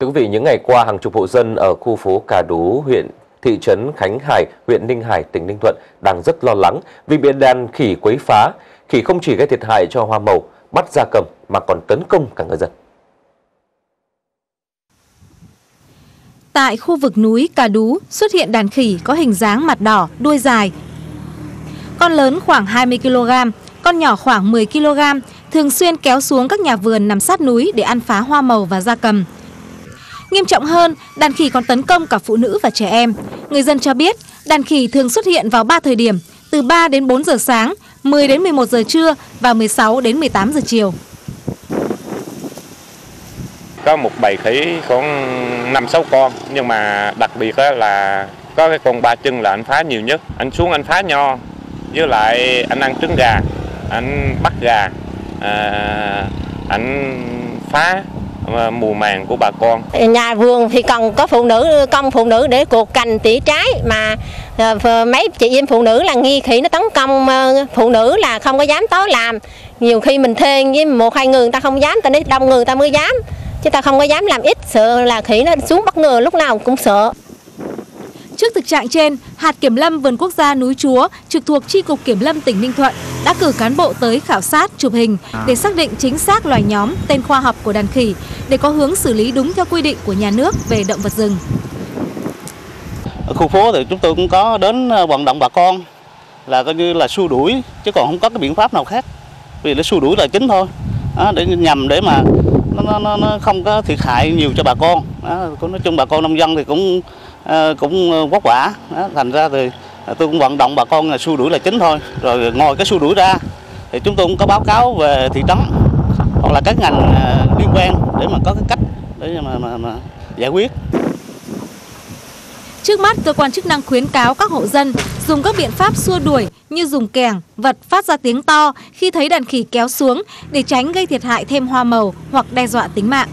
Thưa quý vị, những ngày qua, hàng chục hộ dân ở khu phố Cà Đú, huyện thị trấn Khánh Hải, huyện Ninh Hải, tỉnh Ninh Thuận đang rất lo lắng vì bị đàn khỉ quấy phá. Khỉ không chỉ gây thiệt hại cho hoa màu, bắt gia cầm mà còn tấn công cả người dân. Tại khu vực núi Cà Đú xuất hiện đàn khỉ có hình dáng mặt đỏ, đuôi dài. Con lớn khoảng 20 kg, con nhỏ khoảng 10 kg, thường xuyên kéo xuống các nhà vườn nằm sát núi để ăn phá hoa màu và gia cầm. Nghiêm trọng hơn, đàn khỉ còn tấn công cả phụ nữ và trẻ em. Người dân cho biết, đàn khỉ thường xuất hiện vào 3 thời điểm, từ 3 đến 4 giờ sáng, 10 đến 11 giờ trưa và 16 đến 18 giờ chiều. Có một bầy khỉ khoảng 5-6 con, nhưng mà đặc biệt là có cái con ba chân là anh phá nhiều nhất. Anh xuống anh phá nho, với lại anh ăn trứng gà, anh bắt gà, à, anh phá mùa màng của bà con. Nhà vườn thì cần có phụ nữ công phụ nữ để cột cành tỉa trái mà ờ, mấy chị em phụ nữ là nghi khi nó tấn công ờ, phụ nữ là không có dám tới làm. Nhiều khi mình thuê với một hai người người ta không dám, ta đi đông người ta mới dám. Chứ ta không có dám làm ít, sợ là khỉ nó xuống bất ngờ lúc nào cũng sợ. Trước thực trạng trên, hạt kiểm lâm vườn quốc gia núi Chúa trực thuộc Chi cục Kiểm lâm tỉnh Ninh Thuận đã cử cán bộ tới khảo sát, chụp hình để xác định chính xác loài nhóm, tên khoa học của đàn khỉ để có hướng xử lý đúng theo quy định của nhà nước về động vật rừng. Ở khu phố thì chúng tôi cũng có đến ờ, vận động bà con là coi như là xua đuổi chứ còn không có cái biện pháp nào khác. Vì nó xua đuổi là chính thôi. Đó, để nhằm để mà nó, nó, nó không có thiệt hại nhiều cho bà con. Đó, nói chung bà con nông dân thì cũng Ờ, cũng ờ, vất vả. Thành ra thì À, tôi cũng vận động bà con là xua đuổi là chính thôi rồi ngồi cái xua đuổi ra thì chúng tôi cũng có báo cáo về thị trấn hoặc là các ngành à, liên quan để mà có cái cách để mà, mà, mà giải quyết Trước mắt, cơ quan chức năng khuyến cáo các hộ dân dùng các biện pháp xua đuổi như dùng kèng, vật phát ra tiếng to khi thấy đàn khỉ kéo xuống để tránh gây thiệt hại thêm hoa màu hoặc đe dọa tính mạng.